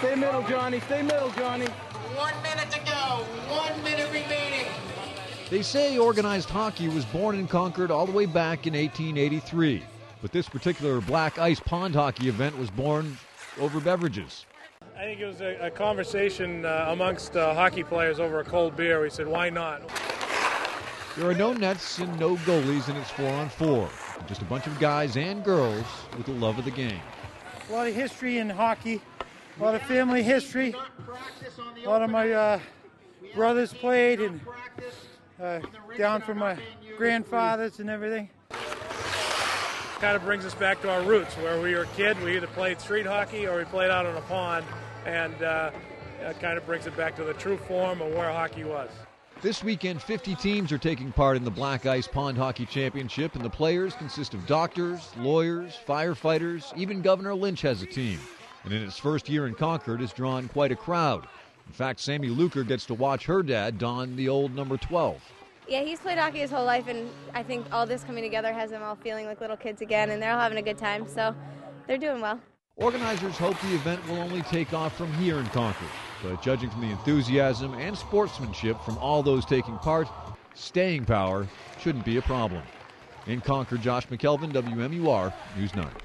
Stay middle, Johnny. Stay middle, Johnny. One minute to go. One minute remaining. They say organized hockey was born in Concord all the way back in 1883, but this particular black ice pond hockey event was born over beverages. I think it was a, a conversation uh, amongst uh, hockey players over a cold beer. We said, why not? There are no nets and no goalies, and it's four on four. Just a bunch of guys and girls with the love of the game. A lot of history in hockey, a lot of family history. A lot of my uh, brothers played, and uh, down from my grandfathers and everything. Kind of brings us back to our roots. Where we were a kid, we either played street hockey or we played out on a pond, and uh, it kind of brings it back to the true form of where hockey was. This weekend, 50 teams are taking part in the Black Ice Pond Hockey Championship, and the players consist of doctors, lawyers, firefighters, even Governor Lynch has a team. And in its first year in Concord, has drawn quite a crowd. In fact, Sammy Luker gets to watch her dad don the old number 12. Yeah, he's played hockey his whole life, and I think all this coming together has them all feeling like little kids again, and they're all having a good time, so they're doing well. Organizers hope the event will only take off from here in Concord, but judging from the enthusiasm and sportsmanship from all those taking part, staying power shouldn't be a problem. In Concord, Josh McElveen, WMUR News 9.